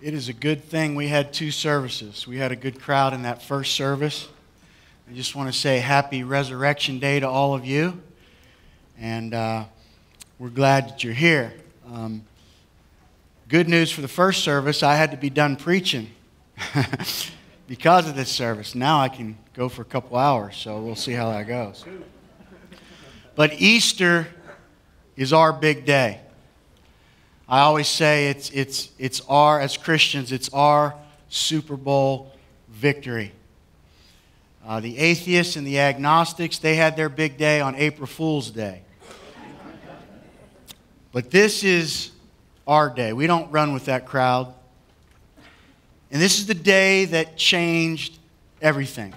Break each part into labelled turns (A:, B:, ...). A: It is a good thing we had two services. We had a good crowd in that first service. I just want to say happy Resurrection Day to all of you. And uh, we're glad that you're here. Um, good news for the first service I had to be done preaching because of this service. Now I can go for a couple hours, so we'll see how that goes. But Easter is our big day. I always say it's, it's, it's our, as Christians, it's our Super Bowl victory. Uh, the atheists and the agnostics, they had their big day on April Fool's Day. But this is our day. We don't run with that crowd. And this is the day that changed everything.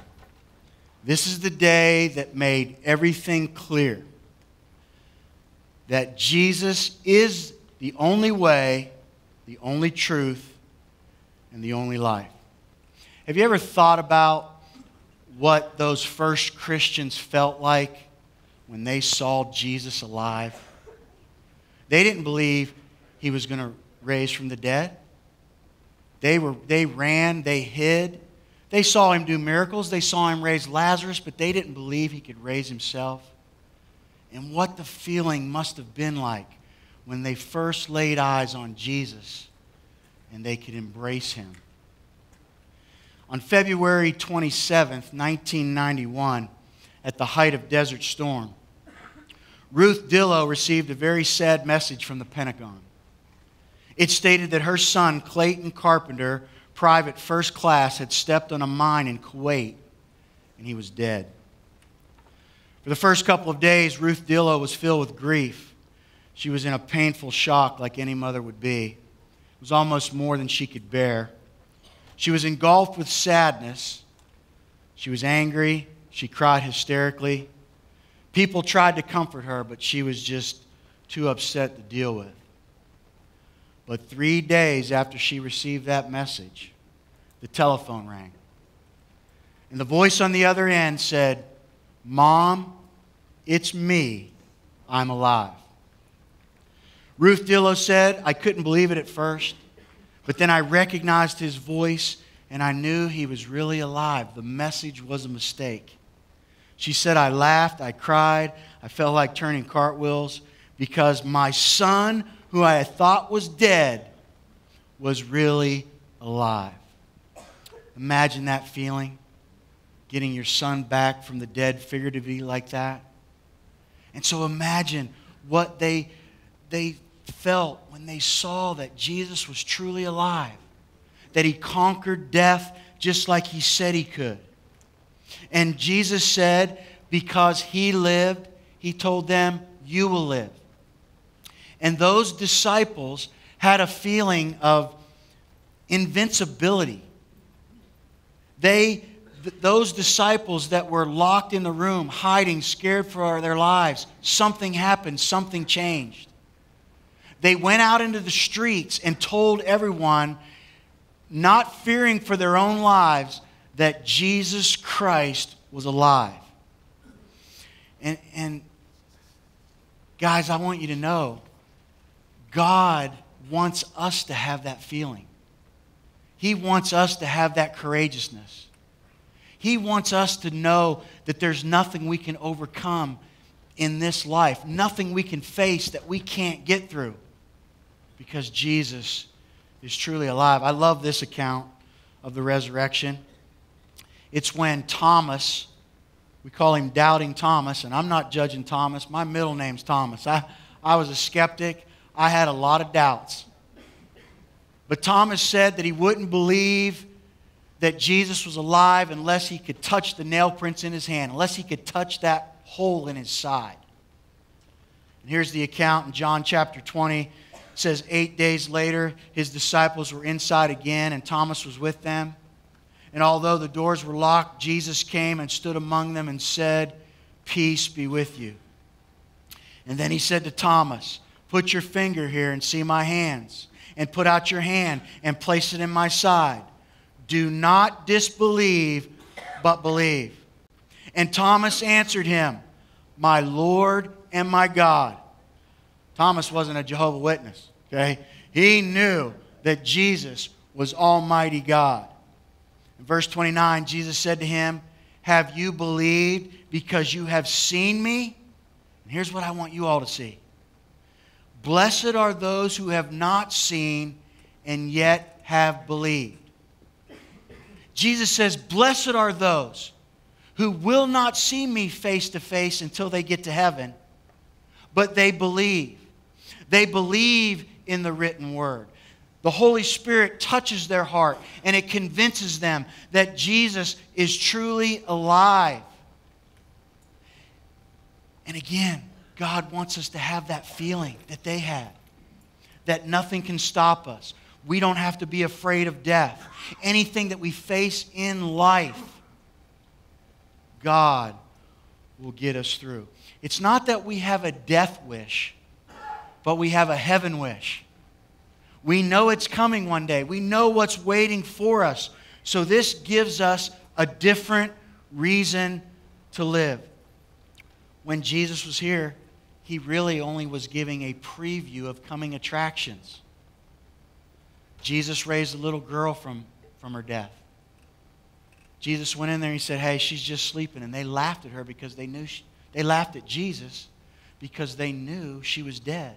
A: This is the day that made everything clear that Jesus is the only way, the only truth, and the only life. Have you ever thought about what those first Christians felt like when they saw Jesus alive? They didn't believe he was going to raise from the dead. They, were, they ran, they hid. They saw him do miracles, they saw him raise Lazarus, but they didn't believe he could raise himself. And what the feeling must have been like when they first laid eyes on Jesus and they could embrace him. On February 27th, 1991, at the height of Desert Storm, Ruth Dillow received a very sad message from the Pentagon. It stated that her son, Clayton Carpenter, private first class, had stepped on a mine in Kuwait and he was dead. For the first couple of days, Ruth Dillow was filled with grief. She was in a painful shock, like any mother would be. It was almost more than she could bear. She was engulfed with sadness. She was angry. She cried hysterically. People tried to comfort her, but she was just too upset to deal with. But three days after she received that message, the telephone rang. And the voice on the other end said, Mom, it's me. I'm alive. Ruth Dillow said, I couldn't believe it at first, but then I recognized his voice and I knew he was really alive. The message was a mistake. She said, I laughed, I cried, I felt like turning cartwheels because my son, who I had thought was dead, was really alive. Imagine that feeling, getting your son back from the dead figuratively like that. And so imagine what they, they felt when they saw that Jesus was truly alive, that he conquered death just like he said he could. And Jesus said, Because he lived, he told them, You will live. And those disciples had a feeling of invincibility. They, th those disciples that were locked in the room, hiding, scared for their lives, something happened, something changed. They went out into the streets and told everyone, not fearing for their own lives, that Jesus Christ was alive. And, and guys, I want you to know God wants us to have that feeling. He wants us to have that courageousness. He wants us to know that there's nothing we can overcome in this life, nothing we can face that we can't get through because Jesus is truly alive. I love this account of the resurrection. It's when Thomas, we call him Doubting Thomas, and I'm not judging Thomas. My middle name's Thomas. I, I was a skeptic, I had a lot of doubts. But Thomas said that he wouldn't believe that Jesus was alive unless he could touch the nail prints in his hand, unless he could touch that hole in his side. And here's the account in John chapter 20, it says eight days later, his disciples were inside again, and Thomas was with them. And although the doors were locked, Jesus came and stood among them and said, Peace be with you. And then he said to Thomas, Put your finger here and see my hands, and put out your hand and place it in my side. Do not disbelieve, but believe. And Thomas answered him, My Lord and my God. Thomas wasn't a Jehovah Witness, okay? He knew that Jesus was Almighty God. In verse 29, Jesus said to him, Have you believed because you have seen me? And here's what I want you all to see Blessed are those who have not seen and yet have believed. Jesus says, Blessed are those who will not see me face to face until they get to heaven, but they believe. They believe in the written word. The Holy Spirit touches their heart and it convinces them that Jesus is truly alive. And again, God wants us to have that feeling that they had that nothing can stop us. We don't have to be afraid of death. Anything that we face in life, God will get us through. It's not that we have a death wish, but we have a heaven wish. We know it's coming one day, we know what's waiting for us. So, this gives us a different reason to live. When Jesus was here, he really only was giving a preview of coming attractions. Jesus raised a little girl from, from her death. Jesus went in there and he said, Hey, she's just sleeping. And they laughed at her because they knew, she, they laughed at Jesus because they knew she was dead.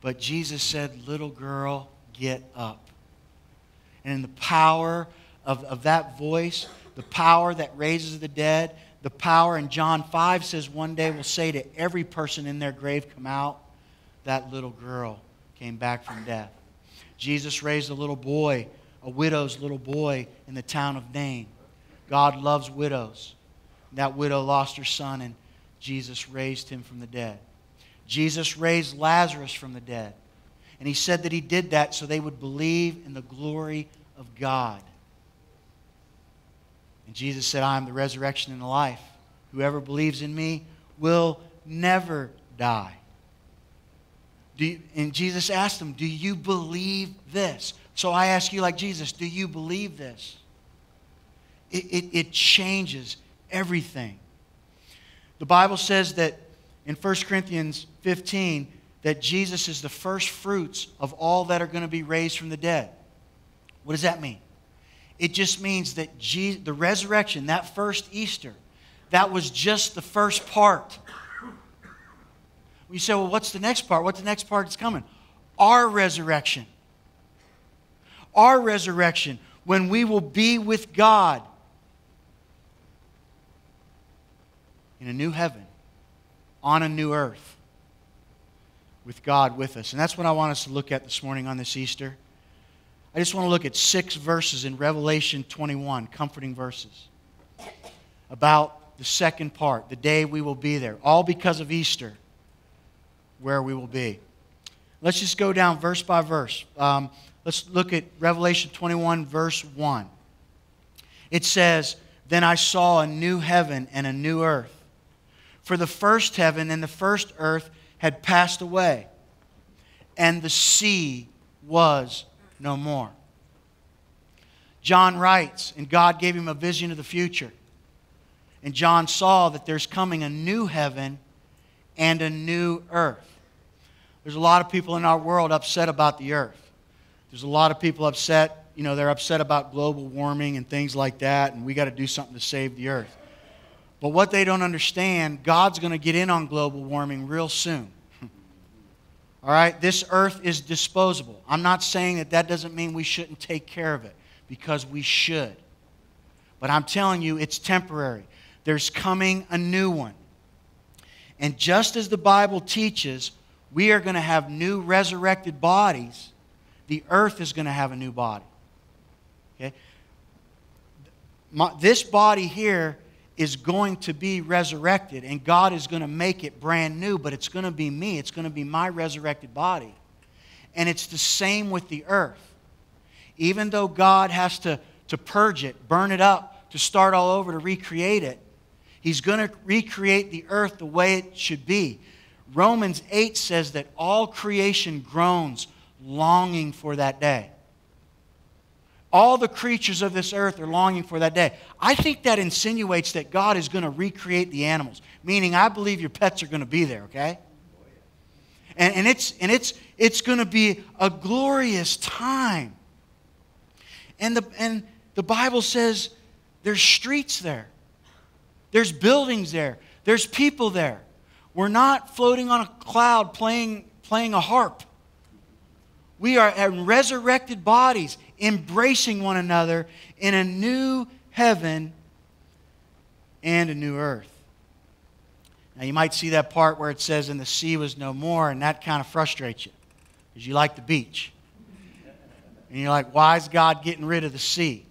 A: But Jesus said, Little girl, get up. And in the power of, of that voice, the power that raises the dead, the power, and John 5 says, One day will say to every person in their grave, Come out. That little girl came back from death. Jesus raised a little boy, a widow's little boy, in the town of Nain. God loves widows. That widow lost her son, and Jesus raised him from the dead. Jesus raised Lazarus from the dead. And he said that he did that so they would believe in the glory of God. And Jesus said, I am the resurrection and the life. Whoever believes in me will never die. You, and Jesus asked them, Do you believe this? So I ask you, like Jesus, do you believe this? It, it, it changes everything. The Bible says that in 1 Corinthians 15 that Jesus is the first fruits of all that are going to be raised from the dead. What does that mean? It just means that Jesus, the resurrection, that first Easter, that was just the first part. You say, well, what's the next part? What's the next part that's coming? Our resurrection. Our resurrection, when we will be with God in a new heaven on a new earth with God with us. And that's what I want us to look at this morning on this Easter. I just want to look at six verses in Revelation 21, comforting verses, about the second part, the day we will be there, all because of Easter, where we will be. Let's just go down verse by verse. Um, let's look at Revelation 21, verse 1. It says, Then I saw a new heaven and a new earth for the first heaven and the first earth had passed away, and the sea was no more. John writes, and God gave him a vision of the future. And John saw that there's coming a new heaven and a new earth. There's a lot of people in our world upset about the earth. There's a lot of people upset, you know, they're upset about global warming and things like that, and we got to do something to save the earth. But what they don't understand, God's going to get in on global warming real soon. All right? This earth is disposable. I'm not saying that that doesn't mean we shouldn't take care of it, because we should. But I'm telling you, it's temporary. There's coming a new one. And just as the Bible teaches, we are going to have new resurrected bodies. The earth is going to have a new body. Okay? My, this body here is going to be resurrected and God is going to make it brand new, but it's going to be me. It's going to be my resurrected body. And it's the same with the earth. Even though God has to, to purge it, burn it up, to start all over, to recreate it, He's going to recreate the earth the way it should be. Romans 8 says that all creation groans, longing for that day. All the creatures of this earth are longing for that day. I think that insinuates that God is going to recreate the animals, meaning I believe your pets are going to be there, okay? And, and it's, and it's, it's going to be a glorious time. And the, and the Bible says there's streets there, there's buildings there, there's people there. We're not floating on a cloud playing, playing a harp. We are in resurrected bodies embracing one another in a new heaven and a new earth. Now, you might see that part where it says, and the sea was no more, and that kind of frustrates you because you like the beach. And you're like, why is God getting rid of the sea?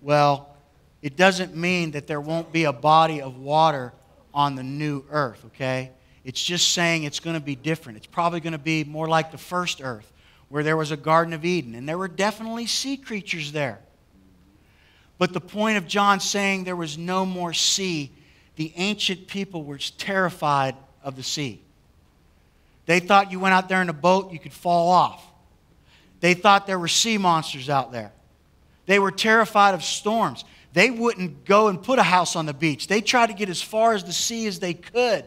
A: Well, it doesn't mean that there won't be a body of water on the new earth, okay? It's just saying it's going to be different. It's probably going to be more like the first earth where there was a Garden of Eden, and there were definitely sea creatures there. But the point of John saying there was no more sea, the ancient people were terrified of the sea. They thought you went out there in a boat, you could fall off. They thought there were sea monsters out there. They were terrified of storms. They wouldn't go and put a house on the beach. They tried to get as far as the sea as they could.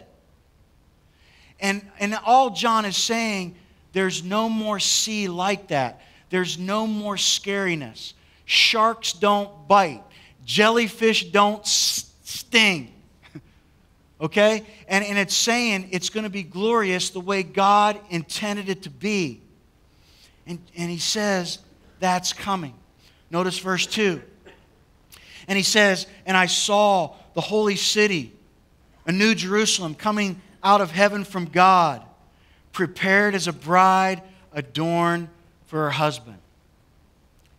A: And, and all John is saying there's no more sea like that. There's no more scariness. Sharks don't bite, jellyfish don't sting. okay? And, and it's saying it's going to be glorious the way God intended it to be. And, and he says, that's coming. Notice verse 2. And he says, And I saw the holy city, a new Jerusalem, coming out of heaven from God prepared as a bride adorned for her husband.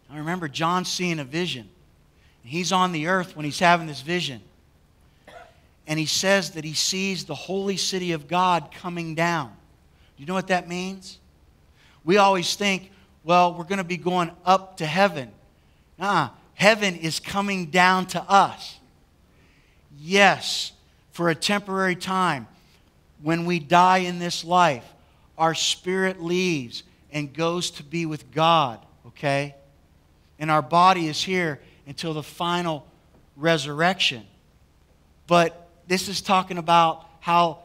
A: I remember John seeing a vision. He's on the earth when he's having this vision. And he says that he sees the holy city of God coming down. You know what that means? We always think, well, we're going to be going up to heaven. Nah, heaven is coming down to us. Yes, for a temporary time when we die in this life, our spirit leaves and goes to be with God, okay? And our body is here until the final resurrection. But this is talking about how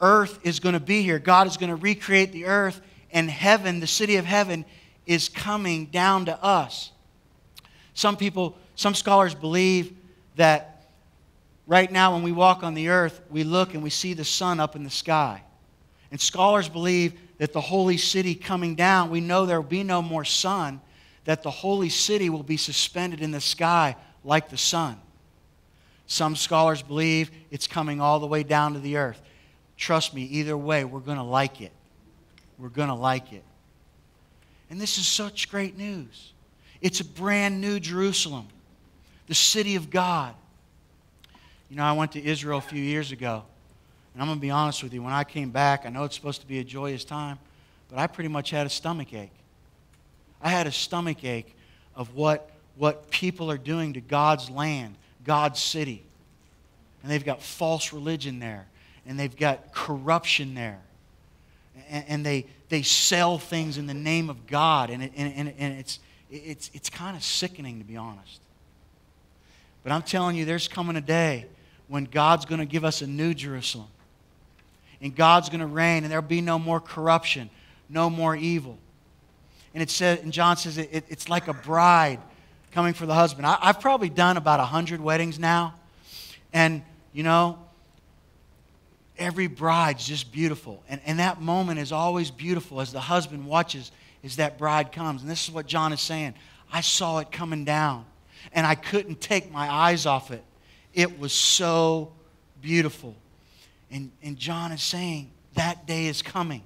A: earth is going to be here. God is going to recreate the earth, and heaven, the city of heaven, is coming down to us. Some people, some scholars believe that right now when we walk on the earth, we look and we see the sun up in the sky. And scholars believe that the holy city coming down, we know there will be no more sun, that the holy city will be suspended in the sky like the sun. Some scholars believe it's coming all the way down to the earth. Trust me, either way, we're going to like it. We're going to like it. And this is such great news. It's a brand new Jerusalem, the city of God. You know, I went to Israel a few years ago. And I'm going to be honest with you, when I came back, I know it's supposed to be a joyous time, but I pretty much had a stomach ache. I had a stomach ache of what, what people are doing to God's land, God's city. And they've got false religion there, and they've got corruption there. And, and they, they sell things in the name of God, and, it, and, and it's, it's, it's kind of sickening, to be honest. But I'm telling you, there's coming a day when God's going to give us a new Jerusalem and God's going to reign, and there'll be no more corruption, no more evil. And it says, and John says it, it, it's like a bride coming for the husband. I, I've probably done about 100 weddings now, and, you know, every bride's just beautiful. And, and that moment is always beautiful as the husband watches as that bride comes. And this is what John is saying I saw it coming down, and I couldn't take my eyes off it. It was so beautiful. And, and John is saying, that day is coming.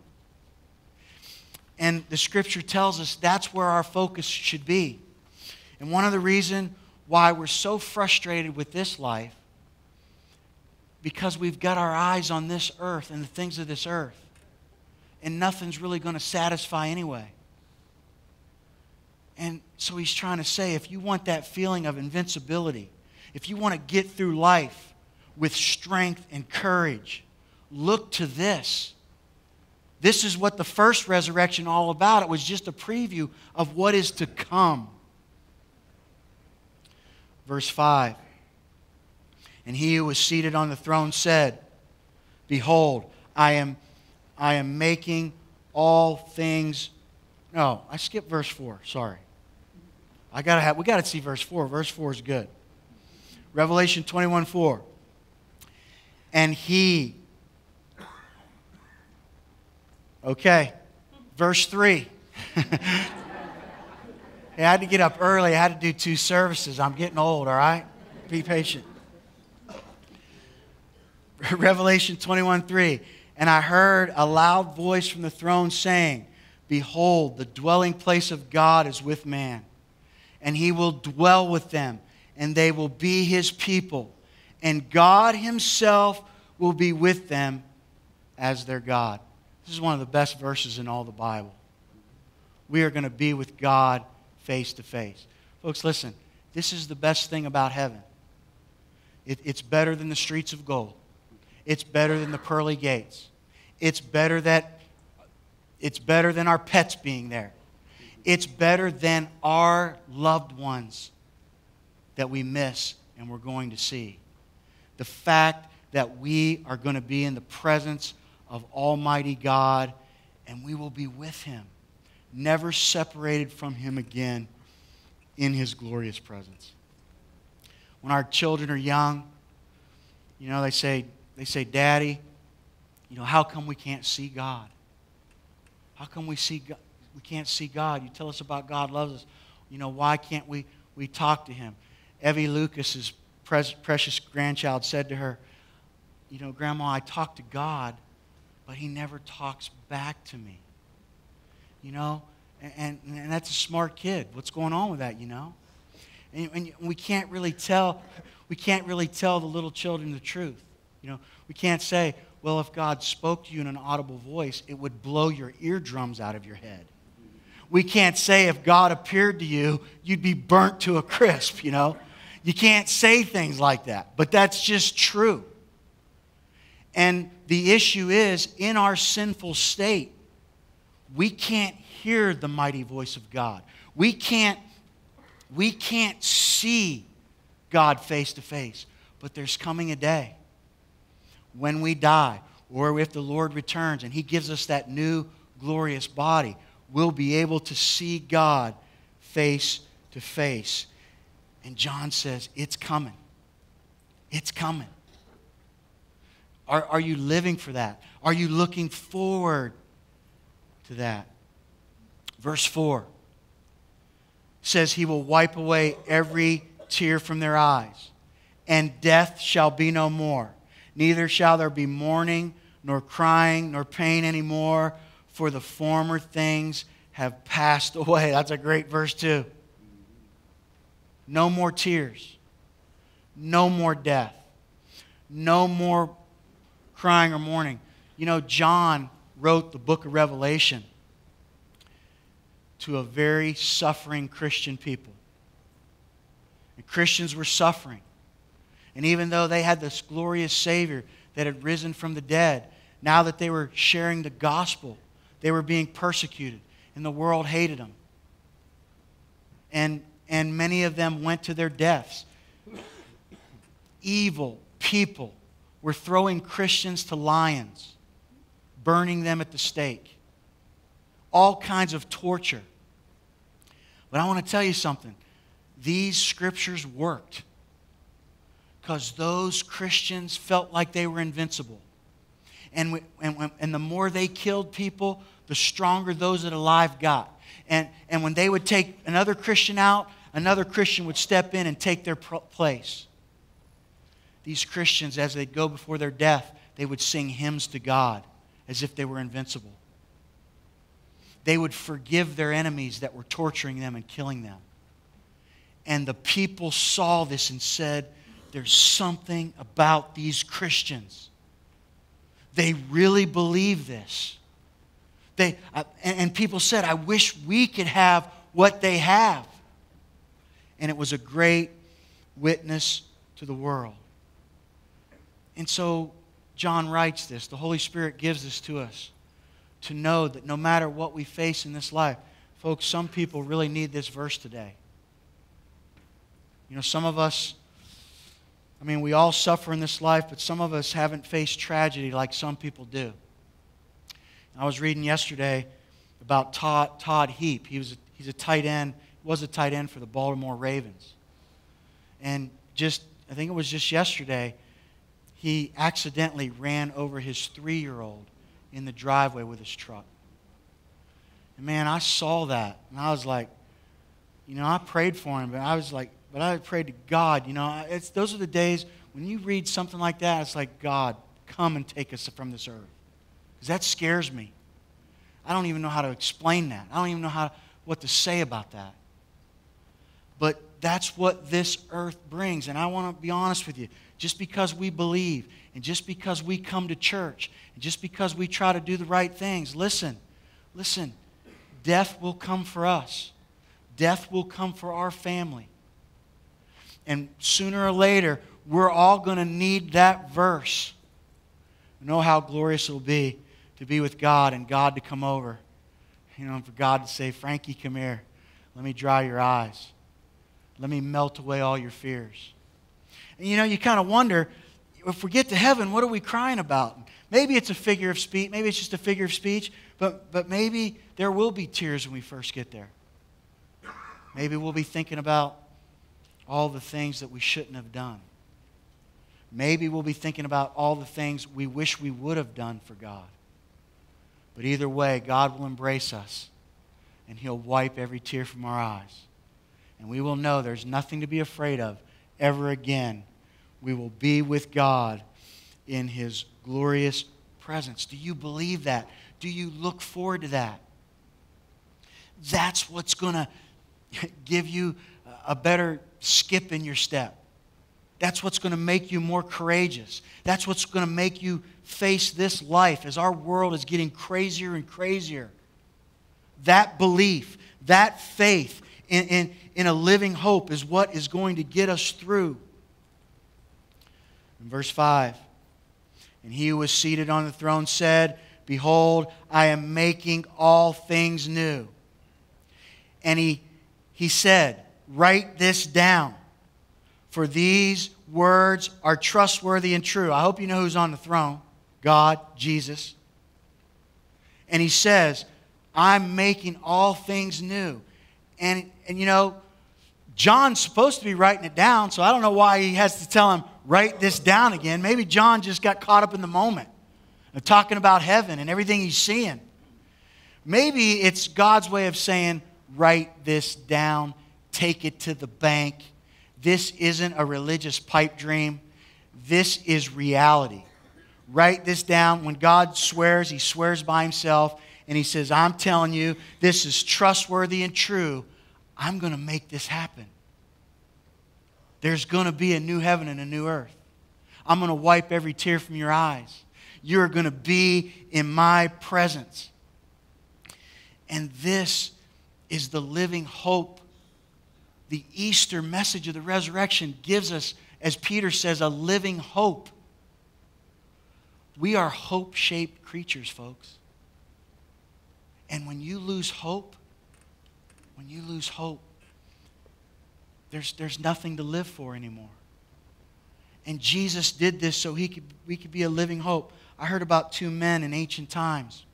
A: And the scripture tells us that's where our focus should be. And one of the reasons why we're so frustrated with this life because we've got our eyes on this earth and the things of this earth. And nothing's really going to satisfy anyway. And so he's trying to say if you want that feeling of invincibility, if you want to get through life, with strength and courage. Look to this. This is what the first resurrection all about. It was just a preview of what is to come. Verse 5. And he who was seated on the throne said, Behold, I am, I am making all things. No, I skipped verse 4. Sorry. I gotta have, we got to see verse 4. Verse 4 is good. Revelation 21 4 and he. Okay, verse 3. I had to get up early. I had to do two services. I'm getting old, all right? Be patient. Revelation 21 3. And I heard a loud voice from the throne saying, Behold, the dwelling place of God is with man, and he will dwell with them, and they will be his people and God Himself will be with them as their God. This is one of the best verses in all the Bible. We are going to be with God face to face. Folks, listen, this is the best thing about heaven. It, it's better than the streets of gold, it's better than the pearly gates, it's better, that, it's better than our pets being there, it's better than our loved ones that we miss and we're going to see the fact that we are going to be in the presence of Almighty God and we will be with Him, never separated from Him again in His glorious presence. When our children are young, you know, they say, they say, Daddy, you know, how come we can't see God? How come we see God? We can't see God. You tell us about God loves us. You know, why can't we, we talk to Him? Evie Lucas is precious grandchild said to her, You know, Grandma, I talk to God, but He never talks back to me. You know? And, and, and that's a smart kid. What's going on with that, you know? And, and we can't really tell. We can't really tell the little children the truth. You know, we can't say, well, if God spoke to you in an audible voice, it would blow your eardrums out of your head. We can't say if God appeared to you, you'd be burnt to a crisp, you know? You can't say things like that, but that's just true. And the issue is, in our sinful state, we can't hear the mighty voice of God. We can't, we can't see God face to face. But there's coming a day when we die, or if the Lord returns and He gives us that new glorious body, we'll be able to see God face to face. And John says, It's coming. It's coming. Are, are you living for that? Are you looking forward to that? Verse 4 says, He will wipe away every tear from their eyes, and death shall be no more. Neither shall there be mourning, nor crying, nor pain anymore, for the former things have passed away. That's a great verse, too. No more tears. No more death. No more crying or mourning. You know, John wrote the book of Revelation to a very suffering Christian people. And Christians were suffering. And even though they had this glorious Savior that had risen from the dead, now that they were sharing the gospel, they were being persecuted, and the world hated them. And and many of them went to their deaths. Evil people were throwing Christians to lions, burning them at the stake, all kinds of torture. But I want to tell you something these scriptures worked because those Christians felt like they were invincible. And, we, and, and the more they killed people, the stronger those that alive got and, and when they would take another Christian out, another Christian would step in and take their place. These Christians, as they'd go before their death, they would sing hymns to God as if they were invincible. They would forgive their enemies that were torturing them and killing them. And the people saw this and said, There's something about these Christians. They really believe this. They, uh, and, and people said, I wish we could have what they have. And it was a great witness to the world. And so John writes this. The Holy Spirit gives this to us to know that no matter what we face in this life, folks, some people really need this verse today. You know, some of us, I mean, we all suffer in this life, but some of us haven't faced tragedy like some people do. I was reading yesterday about Todd, Todd Heap. He was a, he's a tight end, was a tight end for the Baltimore Ravens. And just, I think it was just yesterday, he accidentally ran over his three year old in the driveway with his truck. And man, I saw that and I was like, you know, I prayed for him, but I was like, but I prayed to God. You know, it's, those are the days when you read something like that, it's like, God, come and take us from this earth because that scares me. I don't even know how to explain that. I don't even know how, what to say about that. But that's what this earth brings. And I want to be honest with you. Just because we believe, and just because we come to church, and just because we try to do the right things, listen, listen, death will come for us. Death will come for our family. And sooner or later, we're all going to need that verse. You know how glorious it will be to be with God and God to come over. You know, and for God to say, Frankie, come here. Let me dry your eyes. Let me melt away all your fears. And you know, you kind of wonder if we get to heaven, what are we crying about? Maybe it's a figure of speech. Maybe it's just a figure of speech. But, but maybe there will be tears when we first get there. Maybe we'll be thinking about all the things that we shouldn't have done. Maybe we'll be thinking about all the things we wish we would have done for God. But either way, God will embrace us and He'll wipe every tear from our eyes. And we will know there's nothing to be afraid of ever again. We will be with God in His glorious presence. Do you believe that? Do you look forward to that? That's what's going to give you a better skip in your step. That's what's going to make you more courageous. That's what's going to make you face this life as our world is getting crazier and crazier. That belief, that faith in, in, in a living hope is what is going to get us through. In verse 5, and he who was seated on the throne said, Behold, I am making all things new. And he, he said, Write this down, for these words are trustworthy and true. I hope you know who's on the throne. God, Jesus. And he says, I'm making all things new. And, and you know, John's supposed to be writing it down, so I don't know why he has to tell him, write this down again. Maybe John just got caught up in the moment of talking about heaven and everything he's seeing. Maybe it's God's way of saying, write this down, take it to the bank. This isn't a religious pipe dream, this is reality. Write this down. When God swears, he swears by himself and he says, I'm telling you, this is trustworthy and true. I'm going to make this happen. There's going to be a new heaven and a new earth. I'm going to wipe every tear from your eyes. You're going to be in my presence. And this is the living hope. The Easter message of the resurrection gives us, as Peter says, a living hope. We are hope shaped creatures, folks. And when you lose hope, when you lose hope, there's, there's nothing to live for anymore. And Jesus did this so he could, we could be a living hope. I heard about two men in ancient times.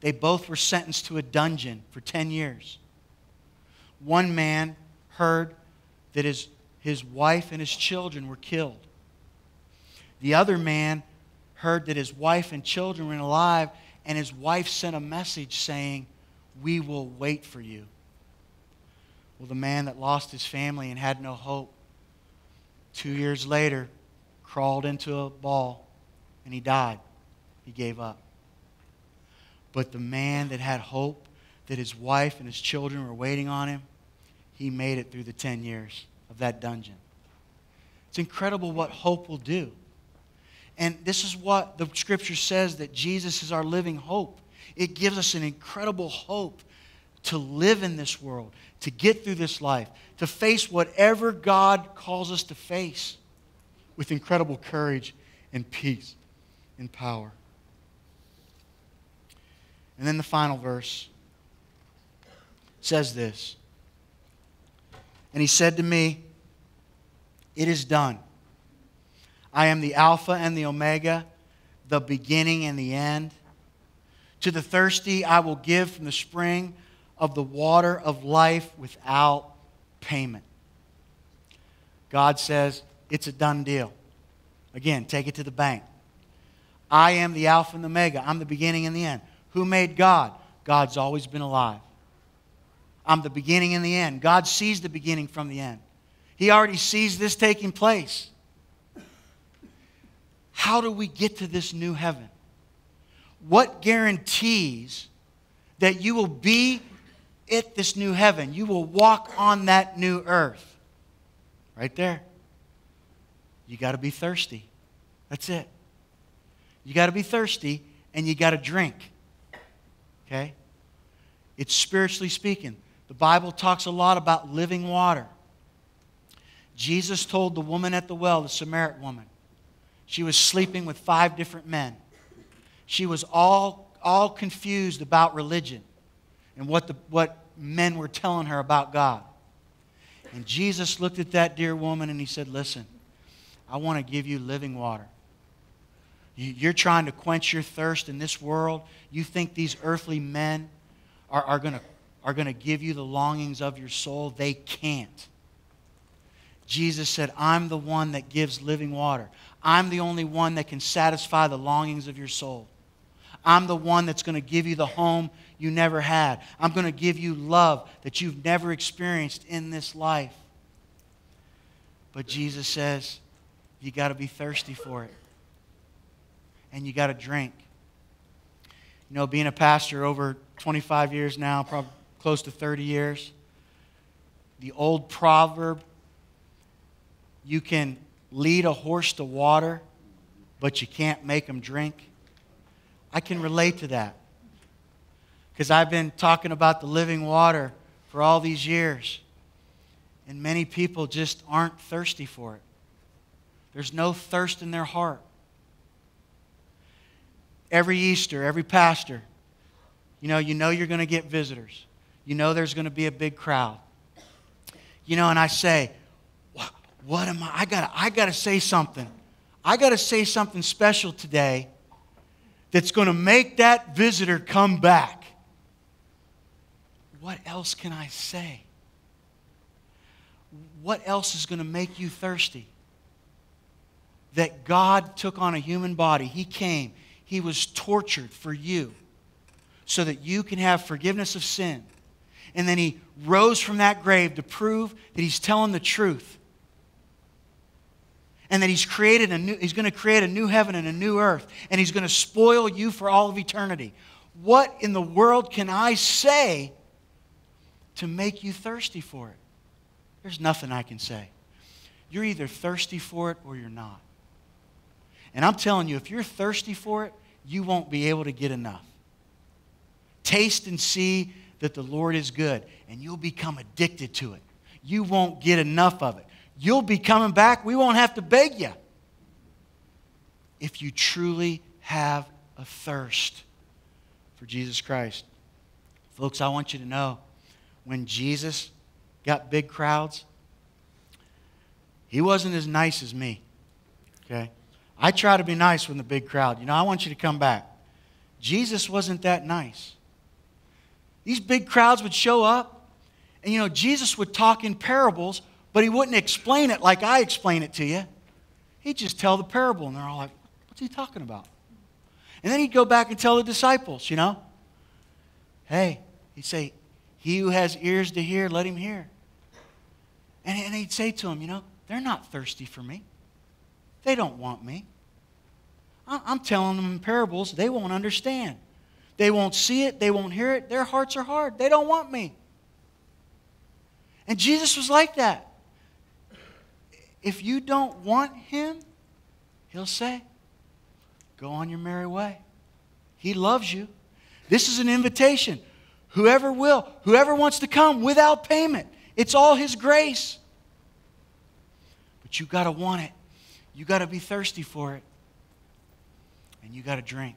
A: They both were sentenced to a dungeon for 10 years. One man heard that his, his wife and his children were killed. The other man heard that his wife and children were alive, and his wife sent a message saying, We will wait for you. Well, the man that lost his family and had no hope, two years later, crawled into a ball and he died. He gave up. But the man that had hope that his wife and his children were waiting on him, he made it through the 10 years of that dungeon. It's incredible what hope will do. And this is what the scripture says that Jesus is our living hope. It gives us an incredible hope to live in this world, to get through this life, to face whatever God calls us to face with incredible courage and peace and power. And then the final verse says this. And he said to me, It is done. I am the Alpha and the Omega, the beginning and the end. To the thirsty, I will give from the spring of the water of life without payment. God says, It's a done deal. Again, take it to the bank. I am the Alpha and the Omega. I'm the beginning and the end. Who made God? God's always been alive. I'm the beginning and the end. God sees the beginning from the end. He already sees this taking place. How do we get to this new heaven? What guarantees that you will be at this new heaven? You will walk on that new earth. Right there. You got to be thirsty. That's it. You got to be thirsty and you got to drink. Okay? It's spiritually speaking. The Bible talks a lot about living water. Jesus told the woman at the well, the Samaritan woman, she was sleeping with five different men. She was all, all confused about religion and what, the, what men were telling her about God. And Jesus looked at that dear woman and he said, Listen, I want to give you living water. You're trying to quench your thirst in this world. You think these earthly men are, are going to are going to give you the longings of your soul. They can't. Jesus said, I'm the one that gives living water. I'm the only one that can satisfy the longings of your soul. I'm the one that's going to give you the home you never had. I'm going to give you love that you've never experienced in this life. But Jesus says, you got to be thirsty for it. And you got to drink. You know, being a pastor over 25 years now, probably close to 30 years, the old proverb, you can lead a horse to water, but you can't make him drink? I can relate to that because I've been talking about the living water for all these years, and many people just aren't thirsty for it. There's no thirst in their heart. Every Easter, every pastor, you know, you know you're going to get visitors. You know there's going to be a big crowd. You know, and I say, what am I? I got I gotta say something. I gotta say something special today that's gonna make that visitor come back. What else can I say? What else is gonna make you thirsty? That God took on a human body. He came, He was tortured for you so that you can have forgiveness of sin. And then He rose from that grave to prove that He's telling the truth and that he's created a new, he's going to create a new heaven and a new earth, and he's going to spoil you for all of eternity. What in the world can I say to make you thirsty for it? There's nothing I can say. You're either thirsty for it or you're not. And I'm telling you, if you're thirsty for it, you won't be able to get enough. Taste and see that the Lord is good, and you'll become addicted to it. You won't get enough of it. You'll be coming back. We won't have to beg you. If you truly have a thirst for Jesus Christ. Folks, I want you to know when Jesus got big crowds, he wasn't as nice as me. Okay? I try to be nice when the big crowd. You know, I want you to come back. Jesus wasn't that nice. These big crowds would show up, and you know, Jesus would talk in parables but he wouldn't explain it like I explain it to you. He'd just tell the parable, and they're all like, what's he talking about? And then he'd go back and tell the disciples, you know, hey, he'd say, he who has ears to hear, let him hear. And, and he'd say to them, you know, they're not thirsty for me. They don't want me. I'm telling them in parables, they won't understand. They won't see it. They won't hear it. Their hearts are hard. They don't want me. And Jesus was like that. If you don't want him, he'll say, Go on your merry way. He loves you. This is an invitation. Whoever will, whoever wants to come without payment, it's all his grace. But you got to want it. You got to be thirsty for it. And you got to drink.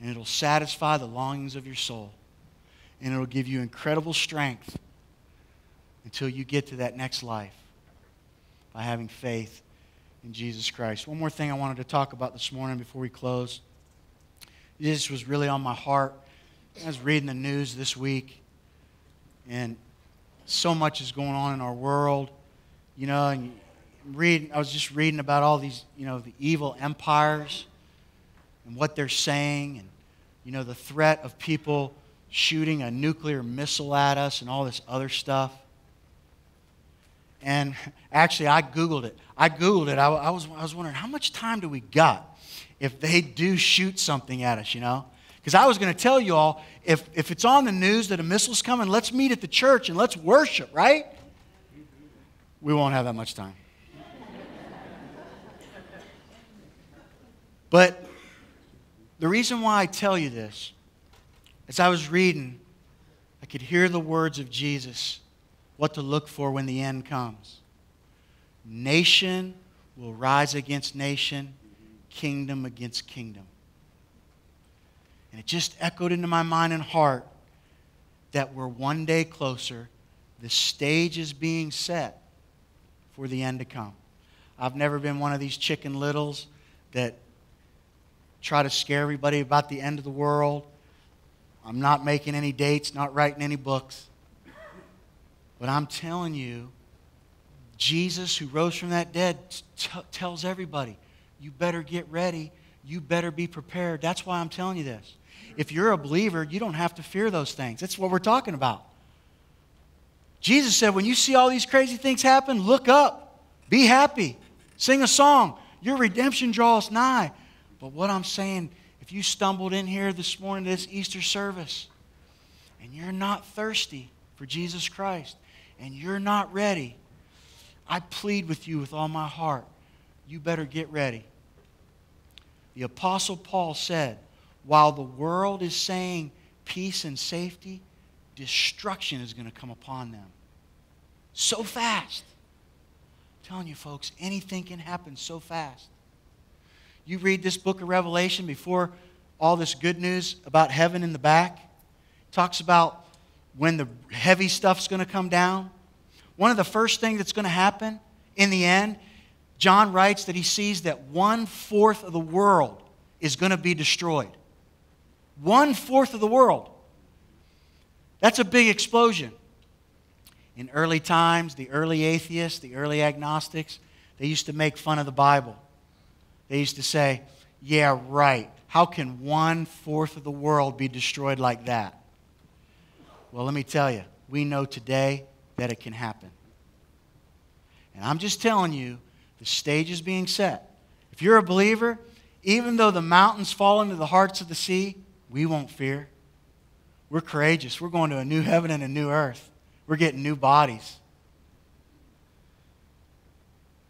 A: And it'll satisfy the longings of your soul. And it'll give you incredible strength until you get to that next life by having faith in Jesus Christ. One more thing I wanted to talk about this morning before we close. This was really on my heart. I was reading the news this week, and so much is going on in our world, you know. And reading, I was just reading about all these, you know, the evil empires and what they're saying, and you know, the threat of people shooting a nuclear missile at us and all this other stuff. And actually, I Googled it. I Googled it. I, I, was, I was wondering, how much time do we got if they do shoot something at us, you know? Because I was going to tell you all if, if it's on the news that a missile's coming, let's meet at the church and let's worship, right? We won't have that much time. but the reason why I tell you this, as I was reading, I could hear the words of Jesus what to look for when the end comes. Nation will rise against nation, kingdom against kingdom. And it just echoed into my mind and heart that we're one day closer. The stage is being set for the end to come. I've never been one of these chicken littles that try to scare everybody about the end of the world. I'm not making any dates, not writing any books. But I'm telling you, Jesus, who rose from that dead, t- tells everybody, you better get ready. You better be prepared. That's why I'm telling you this. If you're a believer, you don't have to fear those things. That's what we're talking about. Jesus said, when you see all these crazy things happen, look up, be happy, sing a song. Your redemption draws nigh. But what I'm saying, if you stumbled in here this morning to this Easter service and you're not thirsty for Jesus Christ, and you're not ready, I plead with you with all my heart, you better get ready. The Apostle Paul said, While the world is saying peace and safety, destruction is going to come upon them. So fast. I'm telling you, folks, anything can happen so fast. You read this book of Revelation before all this good news about heaven in the back, it talks about when the heavy stuff's going to come down. One of the first things that's going to happen in the end, John writes that he sees that one fourth of the world is going to be destroyed. One fourth of the world. That's a big explosion. In early times, the early atheists, the early agnostics, they used to make fun of the Bible. They used to say, Yeah, right. How can one fourth of the world be destroyed like that? Well, let me tell you, we know today that it can happen. And I'm just telling you, the stage is being set. If you're a believer, even though the mountains fall into the hearts of the sea, we won't fear. We're courageous. We're going to a new heaven and a new earth. We're getting new bodies.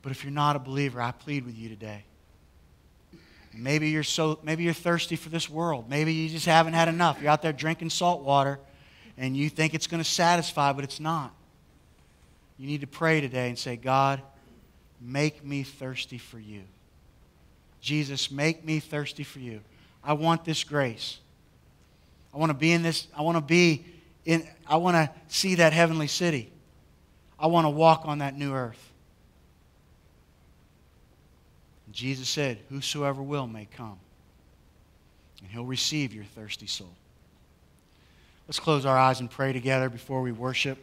A: But if you're not a believer, I plead with you today. Maybe you're so maybe you're thirsty for this world. Maybe you just haven't had enough. You're out there drinking salt water and you think it's going to satisfy, but it's not. You need to pray today and say, God, make me thirsty for you. Jesus, make me thirsty for you. I want this grace. I want to be in this, I want to be in, I want to see that heavenly city. I want to walk on that new earth. Jesus said, Whosoever will may come, and he'll receive your thirsty soul. Let's close our eyes and pray together before we worship.